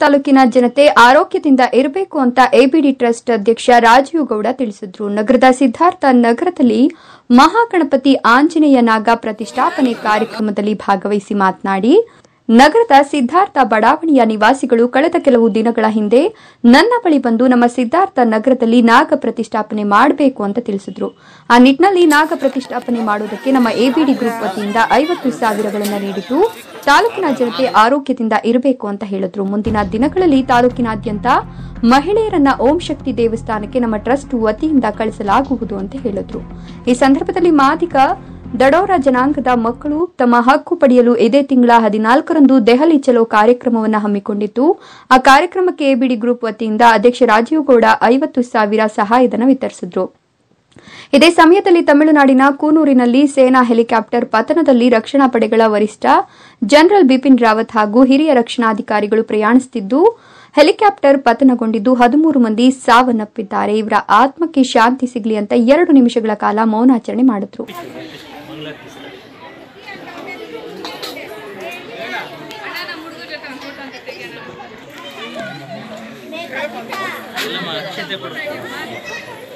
ತಾಲೂಕಿನ ಜನತೆ ಆರೋಗ್ಯದಿಂದ ಇರಬೇಕು ಅಂತ ಎಬಿಡಿ ಟ್ರಸ್ಟ್ ಅಧ್ಯಕ್ಷ ರಾಜೀವ್ ಗೌಡ ತಿಳಿಸಿದ್ರು. ನಗರದ ಸಿದ್ದಾರ್ಥ ನಗರದಲ್ಲಿ ಮಹಾಗಣಪತಿ ಆಂಜನೇಯ ನಾಗ ಪ್ರತಿಷ್ಠಾಪನೆ ಕಾರ್ಯಕ್ರಮದಲ್ಲಿ ಭಾಗವಹಿಸಿ ಮಾತನಾಡಿ, ನಗರದ ಸಿದ್ದಾರ್ಥ ಬಡಾವಣೆಯ ನಿವಾಸಿಗಳು ಕಳೆದ ಕೆಲವು ದಿನಗಳ ಹಿಂದೆ ನನ್ನ ಬಳಿ ಬಂದು ನಮ್ಮ ಸಿದ್ದಾರ್ಥ ನಗರದಲ್ಲಿ ನಾಗ ಪ್ರತಿಷ್ಠಾಪನೆ ಮಾಡಬೇಕು ಅಂತ ತಿಳಿಸಿದ್ರು. ಆ ನಿಟ್ಟಿನಲ್ಲಿ ನಾಗ ಪ್ರತಿಷ್ಠಾಪನೆ ಮಾಡುವುದಕ್ಕೆ ನಮ್ಮ ಎಬಿಡಿ ಗ್ರೂಪ್ ವತಿಯಿಂದ ಐವತ್ತು ಸಾವಿರಗಳನ್ನು ನೀಡಿದ್ದು ತಾಲೂಕಿನ ಜನತೆ ಆರೋಗ್ಯದಿಂದ ಇರಬೇಕು ಅಂತ ಹೇಳಿದ್ರು. ಮುಂದಿನ ದಿನಗಳಲ್ಲಿ ತಾಲೂಕಿನಾದ್ಯಂತ ಮಹಿಳೆಯರನ್ನ ಓಂ ಶಕ್ತಿ ದೇವಸ್ಥಾನಕ್ಕೆ ನಮ್ಮ ಟ್ರಸ್ಟ್ ವತಿಯಿಂದ ಕಳಿಸಲಾಗುವುದು ಅಂತ ಹೇಳಿದ್ರು. ಈ ಸಂದರ್ಭದಲ್ಲಿ ಮಾದಿಗ ದಡೋರ ಜನಾಂಗದ ಮಕ್ಕಳು ತಮ್ಮ ಹಕ್ಕು ಪಡೆಯಲು ಇದೇ ತಿಂಗಳ ಹದಿನಾಲ್ಕರಂದು ದೆಹಲಿ ಚಲೋ ಕಾರ್ಯಕ್ರಮವನ್ನು ಹಮ್ಮಿಕೊಂಡಿತ್ತು ಆ ಕಾರ್ಯಕ್ರಮಕ್ಕೆ ಎಬಿಡಿ ಗ್ರೂಪ್ ವತಿಯಿಂದ ಅಧ್ಯಕ್ಷ ರಾಜೀವ್ ಗೌಡ ಐವತ್ತು ಸಾವಿರ ಸಹಾಯಧನ ವಿತರಿಸಿದ್ರು. ಇದೇ ಸಮಯದಲ್ಲಿ ತಮಿಳುನಾಡಿನ ಕೂನೂರಿನಲ್ಲಿ ಸೇನಾ ಹೆಲಿಕಾಪ್ಟರ್ ಪತನದಲ್ಲಿ ರಕ್ಷಣಾ ಪಡೆಗಳ ವರಿಷ್ಠ ಜನರಲ್ ಬಿಪಿನ್ ರಾವತ್ ಹಾಗೂ ಹಿರಿಯ ರಕ್ಷಣಾಧಿಕಾರಿಗಳು ಪ್ರಯಾಣಿಸುತ್ತಿದ್ದು, ಹೆಲಿಕಾಪ್ಟರ್ ಪತನಗೊಂಡಿದ್ದು ಹದಿಮೂರು ಮಂದಿ ಸಾವನ್ನಪ್ಪಿದ್ದಾರೆ. ಇವರ ಆತ್ಮಕ್ಕೆ ಶಾಂತಿ ಸಿಗಲಿ ಅಂತ ಎರಡು ನಿಮಿಷಗಳ ಕಾಲ ಮೌನಾಚರಣೆ ಮಾಡಿದ್ರು. ಅಯ್ಯೋ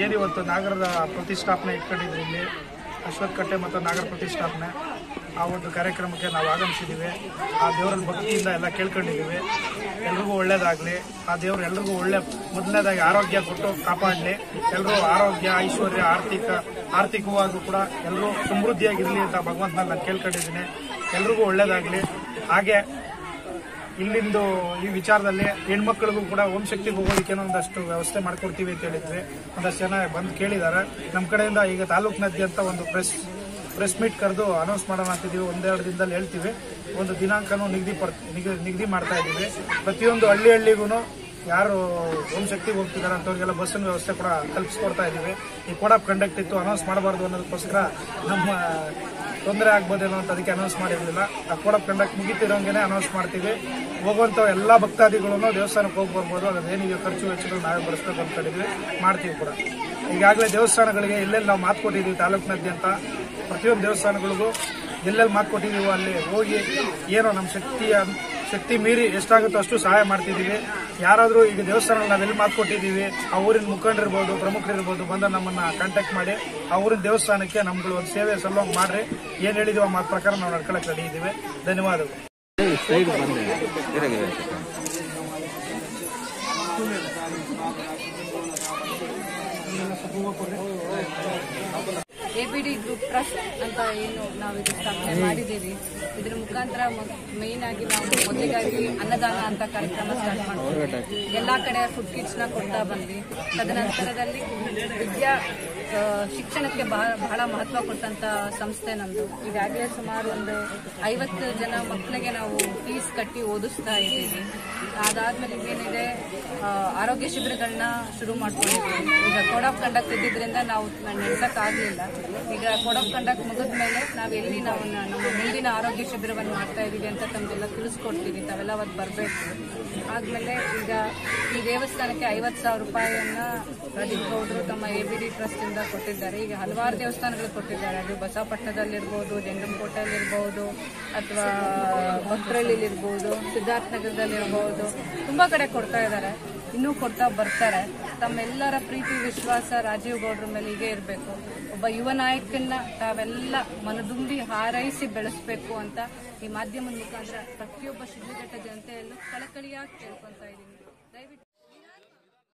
ಏನಿವತ್ತು ನಾಗರದ ಪ್ರತಿಷ್ಠಾಪನೆ ಇಟ್ಕೊಂಡಿದ್ವಿ ಇಲ್ಲಿ. ಅಶ್ವತ್ಥ ಕಟ್ಟೆ ಮತ್ತು ನಾಗರ ಪ್ರತಿಷ್ಠಾಪನೆ. ಆ ಒಂದು ಕಾರ್ಯಕ್ರಮಕ್ಕೆ ನಾವು ಆಗಮಿಸಿದ್ದೀವಿ. ಆ ದೇವರ ಭಕ್ತಿಯಿಂದ ಎಲ್ಲ ಕೇಳ್ಕೊಂಡಿದ್ದೀವಿ. ಎಲ್ರಿಗೂ ಒಳ್ಳೇದಾಗಲಿ. ಆ ದೇವರು ಎಲ್ರಿಗೂ ಒಳ್ಳೆ, ಮೊದಲನೇದಾಗಿ ಆರೋಗ್ಯ ಕೊಟ್ಟು ಕಾಪಾಡಲಿ. ಎಲ್ಲರೂ ಆರೋಗ್ಯ, ಐಶ್ವರ್ಯ, ಆರ್ಥಿಕ, ಆರ್ಥಿಕವಾಗೂ ಕೂಡ ಎಲ್ಲರೂ ಸಮೃದ್ಧಿಯಾಗಿರಲಿ ಅಂತ ಭಗವಂತನ ನಾನು ಕೇಳ್ಕೊಂಡಿದ್ದೀನಿ. ಎಲ್ರಿಗೂ ಒಳ್ಳೇದಾಗಲಿ. ಹಾಗೆ ಇಲ್ಲಿಂದು ಈ ವಿಚಾರದಲ್ಲಿ ಹೆಣ್ಮಕ್ಳಿಗೂ ಕೂಡ ಓಂ ಶಕ್ತಿಗೆ ಹೋಗೋದಕ್ಕೆ ಒಂದಷ್ಟು ವ್ಯವಸ್ಥೆ ಮಾಡಿಕೊಡ್ತೀವಿ ಅಂತ ಹೇಳಿದ್ವಿ. ಒಂದಷ್ಟು ಜನ ಬಂದು ಕೇಳಿದ್ದಾರೆ. ನಮ್ಮ ಕಡೆಯಿಂದ ಈಗ ತಾಲೂಕಿನಾದ್ಯಂತ ಒಂದು ಪ್ರೆಸ್ ಪ್ರೆಸ್ ಮೀಟ್ ಕರೆದು ಅನೌನ್ಸ್ ಮಾಡೋಣ ಅಂತಿದ್ದೀವಿ. ಒಂದೆರಡು ದಿನದಲ್ಲಿ ಹೇಳ್ತೀವಿ. ಒಂದು ದಿನಾಂಕನೂ ನಿಗದಿ ಪಡ್, ನಿಗ- ನಿಗದಿ ಮಾಡ್ತಾ ಇದ್ದೀವಿ. ಪ್ರತಿಯೊಂದು ಹಳ್ಳಿ ಹಳ್ಳಿಗೂ ಯಾರು ಓಂ ಶಕ್ತಿಗೆ ಹೋಗ್ತಿದ್ದಾರೆ ಅಂಥವ್ರಿಗೆಲ್ಲ ಬಸ್ಸಿನ ವ್ಯವಸ್ಥೆ ಕೂಡ ಕಲ್ಪಿಸ್ಕೊಡ್ತಾ ಇದ್ದೀವಿ. ಈ ಕೋಡ್ ಆಫ್ ಕಂಡಕ್ಟ್ ಇತ್ತು ಅನೌನ್ಸ್ ಮಾಡಬಾರ್ದು ಅನ್ನೋದಕ್ಕೋಸ್ಕರ ನಮ್ಮ ತೊಂದರೆ ಆಗ್ಬೋದೇನೋ ಅಂತ ಅದಕ್ಕೆ ಅನೌನ್ಸ್ ಮಾಡಿರಲಿಲ್ಲ. ಕೋಡ್ ಆಫ್ ಕಂಡಕ್ಟ್ ಮುಗಿತಿರೋಂಗೆ ಅನೌನ್ಸ್ ಮಾಡ್ತೀವಿ. ಹೋಗುವಂಥ ಎಲ್ಲ ಭಕ್ತಾದಿಗಳು ದೇವಸ್ಥಾನಕ್ಕೆ ಹೋಗಿ ಬರ್ಬೋದು. ಅದೇನಿದೆ ಖರ್ಚು ವೆಚ್ಚಗಳು ನಾವೇ ಬರೆಸ್ಬೇಕು ಅನ್ಕೊಂಡಿದ್ವಿ ಮಾಡ್ತೀವಿ ಕೂಡ. ಈಗಾಗಲೇ ದೇವಸ್ಥಾನಗಳಿಗೆ ಎಲ್ಲೆಲ್ಲಿ ನಾವು ಮಾತು ಕೊಟ್ಟಿದ್ದೀವಿ ತಾಲೂಕಿನಾದ್ಯಂತ, ಪ್ರತಿಯೊಂದು ದೇವಸ್ಥಾನಗಳಿಗೂ ಎಲ್ಲೆಲ್ಲಿ ಮಾತು ಕೊಟ್ಟಿದ್ದೀವೋ ಅಲ್ಲಿ ಹೋಗಿ ಏನೋ ನಮ್ಮ ಶಕ್ತಿಯ ಶಕ್ತಿ ಮೀರಿ ಎಷ್ಟಾಗುತ್ತೋ ಅಷ್ಟು ಸಹಾಯ ಮಾಡ್ತಿದ್ದೀವಿ. ಯಾರಾದರೂ ಈಗ ದೇವಸ್ಥಾನ ನಾವೆಲ್ಲಿ ಮಾತು ಕೊಟ್ಟಿದ್ದೀವಿ, ಆ ಊರಿನ ಮುಖಂಡರಿರ್ಬೋದು ಪ್ರಮುಖರಿರ್ಬೋದು ಬಂದ ನಮ್ಮನ್ನ ಕಾಂಟ್ಯಾಕ್ಟ್ ಮಾಡಿ, ಆ ಊರಿನ ದೇವಸ್ಥಾನಕ್ಕೆ ನಮ್ಗಳು ಒಂದು ಸೇವೆ ಸಲ್ಲೋಂಗ್ ಮಾಡ್ರಿ. ಏನು ಹೇಳಿದೀವಿ ಆ ಮಾತು ಪ್ರಕಾರ ನಾವು ನಡ್ಕೊಳಕ್ ರೆಡಿ ಇದ್ದೀವಿ. ಧನ್ಯವಾದಗಳು. ಎಬಿಡಿ ಗ್ರೂಪ್ ಟ್ರಸ್ಟ್ ಅಂತ ಏನು ನಾವು ಇದು ಸ್ಥಾಪನೆ ಮಾಡಿದ್ದೀವಿ. ಇದ್ರ ಮುಖಾಂತರ ಮೇನ್ ಆಗಿ ನಾವು ಮೊದಲಿಗಾಗಿ ಅನ್ನದಾನ ಅಂತ ಕಾರ್ಯಕ್ರಮ ಸ್ಟಾರ್ಟ್ ಮಾಡ್ತೀವಿ. ಎಲ್ಲಾ ಕಡೆ ಫುಡ್ ಕಿಟ್ಸ್ನ ಕೊಡ್ತಾ ಬಂದ್ವಿ. ತದನಂತರದಲ್ಲಿ ವಿದ್ಯಾ ಶಿಕ್ಷಣಕ್ಕೆ ಬಹಳ ಬಹಳ ಮಹತ್ವ ಕೊಟ್ಟಂತ ಸಂಸ್ಥೆ ನಮ್ದು. ಈಗಾಗಲೇ ಸುಮಾರು ಒಂದು ಐವತ್ತು ಜನ ಮಕ್ಕಳಿಗೆ ನಾವು ಫೀಸ್ ಕಟ್ಟಿ ಓದಿಸ್ತಾ ಇದ್ದೀವಿ. ಅದಾದ್ಮೇಲೆ ಏನಿದೆ ಆರೋಗ್ಯ ಶಿಬಿರಗಳನ್ನ ಶುರು ಮಾಡ್ಕೊಂಡಿದ್ದೀವಿ. ಈಗ ಕೋಡ್ ಆಫ್ ಕಂಡಕ್ಟ್ ಇದ್ದಿದ್ರಿಂದ ನಾವು ನಡೆಸಕ್ಕಾಗಲಿಲ್ಲ ಈಗ ಕೋಡ್ ಆಫ್ ಕಂಡಕ್ಟ್ ಮುಗಿದ ಮೇಲೆ ನಾವು ಎಲ್ಲಿ ನಾವು ನಮ್ಮ ಮುಂದಿನ ಆರೋಗ್ಯ ಶಿಬಿರವನ್ನು ಮಾಡ್ತಾ ಇದೀವಿ ಅಂತ ತಮಗೆಲ್ಲ ತಿಳಿಸ್ಕೊಡ್ತೀವಿ, ತಾವೆಲ್ಲ ಅವತ್ತು ಬರಬೇಕು. ಆದಮೇಲೆ ಈಗ ಈ ದೇವಸ್ಥಾನಕ್ಕೆ ಐವತ್ತು ಸಾವಿರ ರೂಪಾಯಿಯನ್ನು ಪ್ರದೀಪ್ ಗೌಡರು ತಮ್ಮ ಎ ಬಿ ಡಿ ಟ್ರಸ್ಟಿಂದ ಕೊಟ್ಟಿದ್ದಾರೆ. ಈಗ ಹಲವಾರು ದೇವಸ್ಥಾನಗಳು ಕೊಟ್ಟಿದ್ದಾರೆ. ಅದು ಬಸವಪಟ್ಟಣದಲ್ಲಿರ್ಬೋದು ಜಂಗಮಕೋಟೆಯಲ್ಲಿರ್ಬೋದು, ಅಥವಾ ಭಕ್ತರಳ್ಳಿಲಿರ್ಬೋದು ಸಿದ್ಧಾರ್ಥನಗರದಲ್ಲಿರ್ಬೋದು. ತುಂಬಾ ಕಡೆ ಕೊಡ್ತಾ ಇದ್ದಾರೆ. ಇನ್ನೂ ಕೊಡ್ತಾ ಬರ್ತಾರೆ. ತಮ್ಮೆಲ್ಲರ ಪ್ರೀತಿ, ವಿಶ್ವಾಸ ರಾಜೀವ್ ಗೌಡ್ರ ಮೇಲೆ ಹೀಗೆ ಇರಬೇಕು. ಒಬ್ಬ ಯುವ ನಾಯಕನ್ನ ತಾವೆಲ್ಲ ಮನದುಂಬಿ ಹಾರೈಸಿ ಬೆಳೆಸಬೇಕು ಅಂತ ಈ ಮಾಧ್ಯಮದ ಮುಖಾಂತರ ಪ್ರತಿಯೊಬ್ಬ ಶಿಡ್ಲಘಟ್ಟ ಜನತೆಯಲ್ಲೂ ಕಳಕಳಿಯಾಗಿ ಕೇಳ್ಕೊತಾ ಇದ್ದೀನಿ. ದಯವಿಟ್ಟು